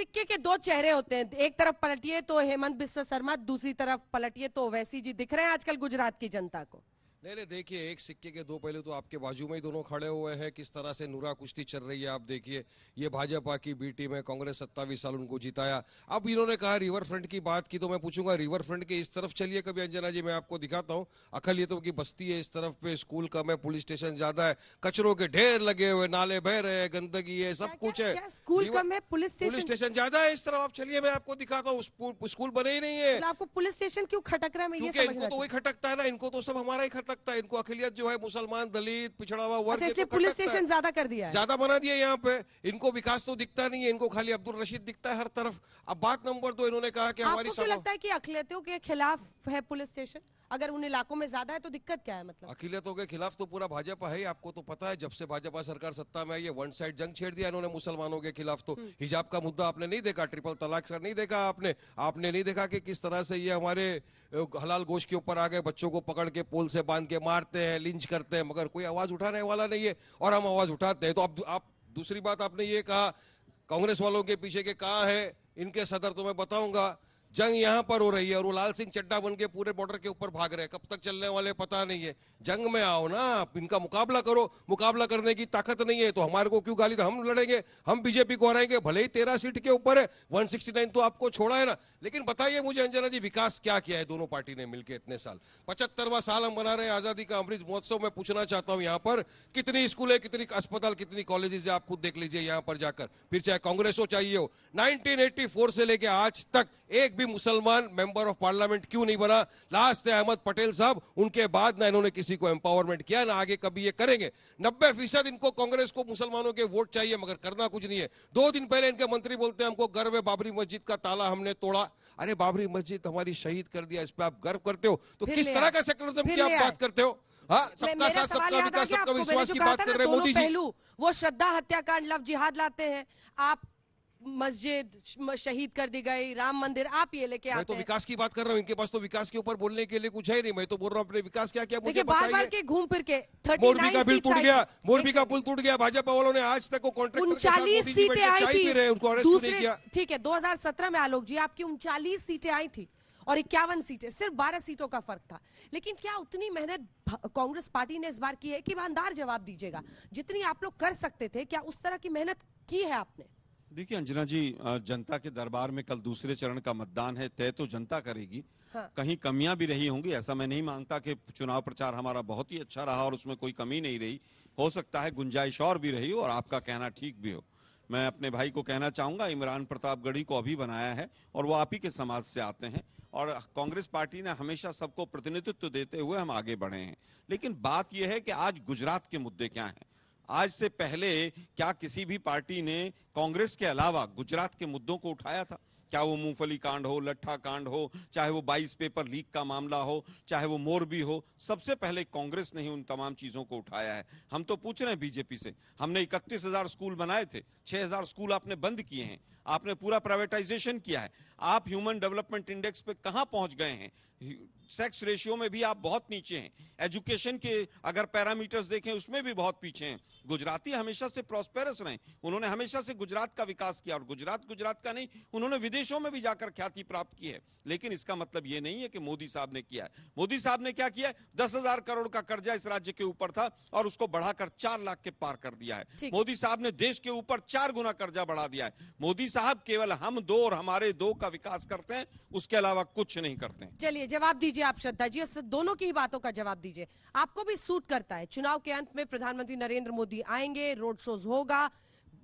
सिक्के के दो चेहरे होते हैं। एक तरफ़ पलटिए तो हेमंत बिस्व शर्मा, दूसरी तरफ़ पलटिए तो वैसी जी दिख रहे हैं आजकल गुजरात की जनता को। नहीं नहीं देखिए एक सिक्के के दो पहलू तो आपके बाजू में ही दोनों खड़े हुए हैं। किस तरह से नूरा कुश्ती चल रही है आप देखिए। ये भाजपा की बी टीम है कांग्रेस सत्तावीस साल उनको जिताया। अब इन्होंने कहा रिवर फ्रंट की बात की तो मैं पूछूँगा रिवर फ्रंट के इस तरफ़ चलिए कभी अंजना जी मैं आपको दिखाता हूँ। अखल ये तो की बस्ती है इस तरफ़ पे स्कूल कम है पुलिस स्टेशन ज़्यादा है कचरों के ढेर लगे हुए नाले बह रहे हैं गंदगी है सब कुछ है। स्कूल कम है पुलिस पुलिस स्टेशन ज़्यादा है इस तरफ़ आप चलिए मैं आपको दिखाता हूँ स्कूल- बने ही नहीं है। मतलब आपको पुलिस स्टेशन क्यों खटक रहा है? इनको तो वही खटकता है ना इनको तो सब हमारा ही खटकता है इनको अखिलियत जो है मुसलमान दलित पिछड़ा हुआ वर्ग अच्छा तो पुलिस स्टेशन ज़्यादा कर दिया ज़्यादा बना दिया यहाँ पे। इनको विकास तो दिखता नहीं है इनको खाली अब्दुल रशीद दिखता है हर तरफ़। अब बात नंबर दो इन्होंने कहा कि हमारी लगता है की अखिलियतों के खिलाफ है पुलिस स्टेशन? अगर उन इलाकों में ज़्यादा है तो दिक्कत क्या है मतलब? अखिलेतों के खिलाफ तो पूरा भाजपा है आपको तो पता है जब से भाजपा सरकार सत्ता में आई है वन साइड जंग छेड़ दिया इन्होंने मुसलमानों के खिलाफ तो। हम्म। हिजाब का मुद्दा आपने नहीं देखा ट्रिपल तलाक का नहीं देखा आपने? आपने नहीं देखा कि किस तरह से ये हमारे हलाल गोश के ऊपर आ गए बच्चों को पकड़ के पोल से बाँध के मारते हैं लिंच करते हैं मगर कोई आवाज़ उठाने वाला नहीं है और हम आवाज़ उठाते हैं। तो अब आप दूसरी बात आपने ये कहा कांग्रेस वालों के पीछे के कहा है इनके सदर तो मैं बताऊँगा। जंग यहाँ पर हो रही है और वो लाल सिंह चड्डा बन के पूरे बॉर्डर के ऊपर भाग रहे हैं। कब तक चलने वाले पता नहीं है। जंग में आओ ना, आप इनका मुकाबला करो। मुकाबला करने की ताकत नहीं है तो हमारे को क्यों गाली? हम लड़ेंगे, हम बीजेपी को हराएँगे, भले ही तेरह सीट के ऊपर है 169 तो आपको छोड़ा है ना। लेकिन बताइए मुझे, अंजना जी, विकास क्या किया है दोनों पार्टी ने मिलकर इतने साल? पचहत्तरवा साल हम मना रहे हैं, आज़ादी का अमृत महोत्सव में पूछना चाहता हूँ यहाँ पर, कितनी स्कूल है, कितनी अस्पताल, कितनी कॉलेजेस है, आप खुद देख लीजिए यहाँ पर जाकर। फिर चाहे कांग्रेस हो चाहिए हो। 1984 से लेके आज तक एक भी मुसलमान मेंबर ऑफ़ पार्लियामेंट क्यों नहीं बना? लास्ट है अहमद पटेल साहब उनके बाद ना इन्होंने किसी को एम्पावरमेंट किया ना आगे कभी ये करेंगे। नब्बे फ़ीसद इनको कांग्रेस को मुसलमानों के वोट चाहिए मगर करना कुछ नहीं है। दो दिन पहले इनके मंत्री बोलते हैं हमको गर्व है बाबरी मस्जिद का ताला हमने तोड़ा। अरे बाबरी मस्जिद हमारी शहीद कर दिया इस पे आप गर्व करते हो। तो किस तरह का सेकुलरिज्म फिर की आप बात करते हो? हाँ सबका साथ सबका विकास सबका विश्वास की बात कर रहे मोदी जी। वो श्रद्धा हत्याकांड लव जिहाद लाते हैं। आप मस्जिद शहीद कर दी गई राम मंदिर आप ये लेके मैं आते तो विकास की बात कर रहा हूँ इनके पास तो विकास के ऊपर बोलने के लिए कुछ है नहीं मैं तो बोल रहा हूँ अपने विकास क्या क्या मुझे देखिए बार बार के घूम फिर के मोरबी का बिल टूट गया मोरबी का पुल टूट गया भाजपा वालों ने आज तक वो उनचालीस सीटें आई थी। हैं उनको किया। ठीक है 2017 में आलोक जी आपकी उनचालीस सीटें आई थी और इक्यावन सीटें सिर्फ़ 12 सीटों का फ़र्क था। लेकिन क्या उतनी मेहनत कांग्रेस पार्टी ने इस बार की है कि ईमानदार जवाब दीजिएगा। जितनी आप लोग कर सकते थे क्या उस तरह की मेहनत की है आपने? देखिए अंजना जी जनता के दरबार में कल दूसरे चरण का मतदान है तय तो जनता करेगी। हाँ। कहीं कमियाँ भी रही होंगी ऐसा मैं नहीं मानता कि चुनाव प्रचार हमारा बहुत ही अच्छा रहा और उसमें कोई कमी नहीं रही। हो सकता है गुंजाइश और भी रही हो और आपका कहना ठीक भी हो। मैं अपने भाई को कहना चाहूँगा इमरान प्रतापगढ़ी को अभी बनाया है और वो आप ही के समाज से आते हैं और कांग्रेस पार्टी ने हमेशा सबको प्रतिनिधित्व देते हुए हम आगे बढ़े हैं। लेकिन बात यह है कि आज गुजरात के मुद्दे क्या हैं? आज से पहले क्या किसी भी पार्टी ने कांग्रेस के अलावा गुजरात के मुद्दों को उठाया था? क्या वो मूंगफली कांड हो, लट्ठा कांड हो, चाहे वो 22 पेपर लीक का मामला हो, चाहे वो मोरबी हो, सबसे पहले कांग्रेस ने ही उन तमाम चीज़ों को उठाया है। हम तो पूछ रहे हैं बीजेपी से, हमने इकतीस हज़ार स्कूल बनाए थे, छह हज़ार स्कूल आपने बंद किए हैं, आपने पूरा प्राइवेटाइजेशन किया है, आप ह्यूमन डेवलपमेंट इंडेक्स पे कहाँ पहुँच गए हैं? सेक्स रेशियो में भी आप बहुत नीचे हैं। एजुकेशन के अगर पैरामीटर्स देखें उसमें भी बहुत पीछे हैं। गुजराती हमेशा से प्रॉस्पेरस रहे। उन्होंने हमेशा से गुजरात का विकास किया और गुजरात गुजरात का नहीं उन्होंने विदेशों में भी जाकर ख्याति प्राप्त की है। लेकिन इसका मतलब ये नहीं है कि मोदी साहब ने किया है। मोदी साहब ने क्या किया दस हज़ार करोड़ का कर्जा इस राज्य के ऊपर था और उसको बढ़ाकर चार लाख के पार कर दिया है। मोदी साहब ने देश के ऊपर चार गुना कर्जा बढ़ा दिया है। मोदी साहब केवल हम दो और हमारे दो का विकास करते हैं उसके अलावा कुछ नहीं करते चलिए जवाब दीजिए। आप श्रद्धा जी और दोनों की ही बातों का जवाब दीजिए। आपको भी सूट करता है। चुनाव के अंत में प्रधानमंत्री नरेंद्र मोदी आएँगे रोड शोज़ होगा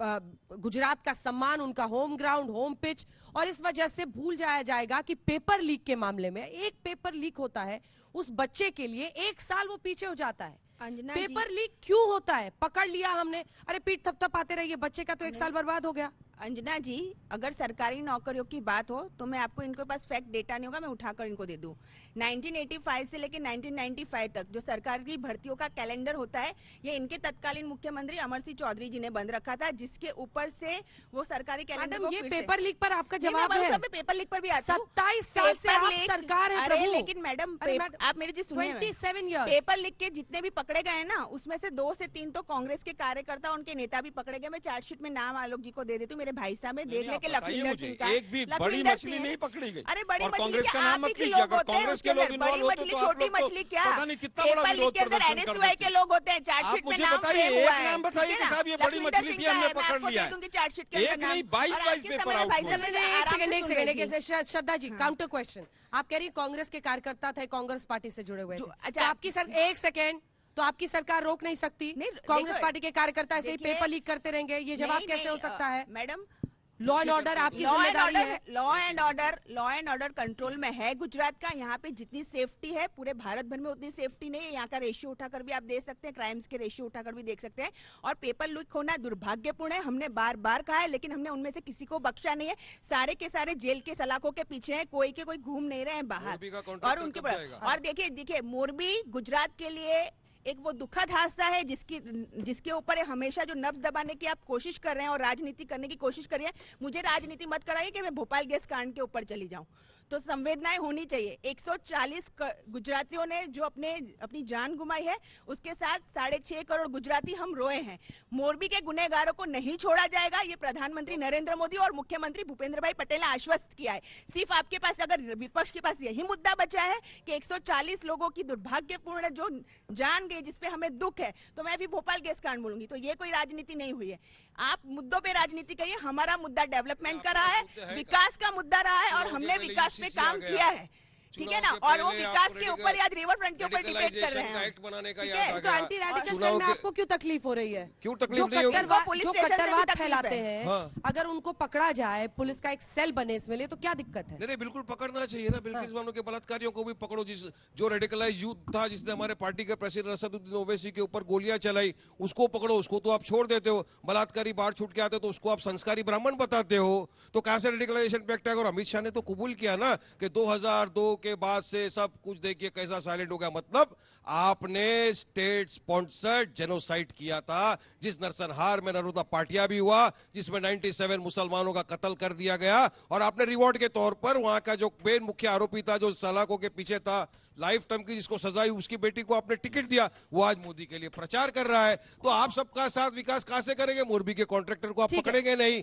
गुजरात का सम्मान उनका होम ग्राउंड होम पिच और इस वजह से भूल जाया जाएगा कि पेपर लीक के मामले में एक पेपर लीक होता है उस बच्चे के लिए एक साल वो पीछे हो जाता है। पेपर लीक क्यों होता है? पकड़ लिया हमने। अरे पीठ थपथपाते रहिए बच्चे का तो एक साल बर्बाद हो गया। अंजना जी अगर सरकारी नौकरियों की बात हो तो मैं आपको इनके पास फैक्ट डेटा नहीं होगा मैं उठाकर इनको दे दूँ। 1985 से लेकर 1995 तक जो सरकारी भर्तियों का कैलेंडर होता है ये इनके तत्कालीन मुख्यमंत्री अमर सिंह चौधरी जी ने बंद रखा था जिसके ऊपर से वो सरकारी कैलेंडर ये पेपर लीक पर आपका जवाब है। पेपर लीक पर भी आती हूँ। 27 साल से आप सरकार है प्रभु। लेकिन मैडम आप मेरी चीज़ सुनिए 27 पेपर लीक के जितने भी पकड़े गए ना उसमें से दो से तीन तो कांग्रेस के कार्यकर्ता उनके नेता भी पकड़े गए। मैं चार्जशीट में नाम आलोक जी को दे देती हूँ मेरे भाई साहब है देख ले कि लखविंदर मुझे, सिंह का एक भी बड़ी मछली नहीं पकड़ी गई। अरे बड़ी कांग्रेस का नाम मत लीजिए अगर कांग्रेस के लोग इन्वॉल्व बड़ी होते मछली तो छोटी मछली क्या? पता नहीं कितना बड़ा विरोध के प्रदर्शन एनएसयूआई कर के लोग होते हैं चार्जशीट में नाम बताइए, एक नाम बताइए कि साहब ये बड़ी मछली थी, हमने पकड़ लिया है। चार्जशीट के एक नहीं, 22 22 paper out Shraddha ji counter question आप कह रही कांग्रेस के कार्यकर्ता थे कांग्रेस पार्टी से जुड़े हुए थे। जो- तो अच्छा, आपकी सर एक सेकंड तो आपकी सरकार रोक नहीं सकती? नहीं, कांग्रेस पार्टी के कार्यकर्ता ऐसे ही पेपर लीक करते रहेंगे ये जवाब कैसे हो सकता है? मैडम लॉ एंड ऑर्डर आपकी लॉ एंड ज़िम्मेदारी ऑर्डर है। Law and order law and order control में है गुजरात का। यहाँ पे जितनी सेफ्टी है पूरे भारत भर में उतनी सेफ्टी नहीं है। यहाँ का रेशियो उठाकर भी आप देख सकते हैं क्राइम्स के रेशियो उठाकर भी देख सकते हैं। और पेपर लीक होना दुर्भाग्यपूर्ण है हमने बार बार कहा है लेकिन हमने उनमें से किसी को बख्शा नहीं है। सारे के सारे जेल के सलाखों के पीछे है कोई के कोई घूम नहीं रहे हैं बाहर। और उनके और देखिए देखिए मोरबी गुजरात के लिए एक वो दुखद हादसा है जिसकी, जिसके ऊपर हमेशा जो नब्ज दबाने की आप कोशिश कर रहे हैं और राजनीति करने की कोशिश कर रहे हैं, मुझे राजनीति मत कराइए कि मैं भोपाल गैस कांड के ऊपर चली जाऊँ। तो संवेदनाएँ होनी चाहिए। 140 क- गुजरातियों ने जो अपने, अपनी जान गुमाई है, उसके साथ साढ़े छह करोड़ गुजराती हम रोए हैं। मोरबी के गुनहगारों को नहीं छोड़ा जाएगा, ये प्रधानमंत्री नरेंद्र मोदी और मुख्यमंत्री भूपेंद्र भाई पटेल ने आश्वस्त किया है। सिर्फ़ आपके पास अगर विपक्ष के पास यही मुद्दा बचा है कि 140 लोगों की दुर्भाग्यपूर्ण जो जान गई, जिसपे हमें दुख है तो मैं भी भोपाल गैस कांड बोलूँगी। तो ये कोई राजनीति नहीं हुई है। आप मुद्दों पे राजनीति करिए हमारा मुद्दा डेवलपमेंट का रहा है विकास का मुद्दा रहा है और हमने विकास पे काम किया है। ठीक है ना? और वो विकास के ऊपर आज रिवर फ्रंट के ऊपर डिबेट कर रहे हैं एक्ट बनाने का ठीक याद है? तो एंटी रेडिकल सेल में आपको क्यों तकलीफ़ हो रही है? क्यों तकलीफ़ जो नहीं होगी? कट्टरवाद पुलिस कट्टरवाद फैलाते हैं हाँ। अगर उनको पकड़ा जाए पुलिस का एक सेल बने इसमें लिए तो क्या दिक्कत है? नहीं बिल्कुल पकड़ना चाहिए ना। हाँ। बिल्कुल मानो के बलात्कारियों को भी पकड़ो। जिस जो रेडिकलाइज यूथ था जिसने हमारे पार्टी के प्रेसिडेंट असदुद्दीन ओवैसी के ऊपर गोलियाँ चलाई उसको पकड़ो उसको तो आप छोड़ देते हो। बलात्कारी बाहर छूट के आते तो उसको आप संस्कारी ब्राह्मण बताते हो। तो कैसे रेडिकलाइजेशन पे एक्ट आएगा और अमित शाह ने तो कबूल किया ना कि 2002 के बाद से सब कुछ देखिए कैसा साइलेंट हो गया। मतलब आपने स्टेट स्पॉन्सर्ड जेनोसाइड किया था जिस नरसंहार में नरोदा पाटिया भी हुआ जिसमें 97 मुसलमानों का कत्ल कर दिया गया और आपने रिवॉर्ड के तौर पर वहाँ का जो मेन मुख्य आरोपी था जो सलाखों के पीछे था लाइफ टाइम की जिसको सजा हुई उसकी बेटी को आपने टिकट दिया वो आज मोदी के लिए प्रचार कर रहा है। तो आप सबका साथ विकास कहाँ से करेंगे? मोरबी के कॉन्ट्रैक्टर को आप पकड़ेंगे नहीं।